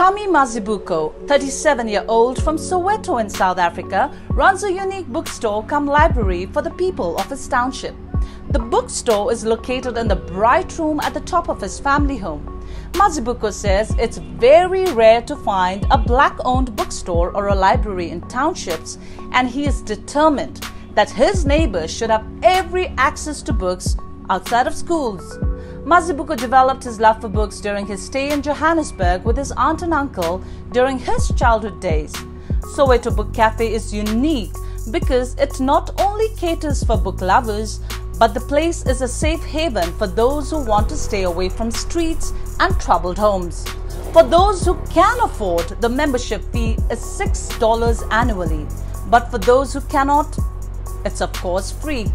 Tami Mazibuko, 37 year old from Soweto in South Africa, runs a unique bookstore come library for the people of his township. The bookstore is located in the bright room at the top of his family home. Mazibuko says it's very rare to find a black owned bookstore or a library in townships, and he is determined that his neighbors should have every access to books outside of schools. Mazibuko developed his love for books during his stay in Johannesburg with his aunt and uncle during his childhood days. Soweto Book Cafe is unique because it not only caters for book lovers, but the place is a safe haven for those who want to stay away from streets and troubled homes. For those who can afford, the membership fee is $6 annually, but for those who cannot, it's of course free.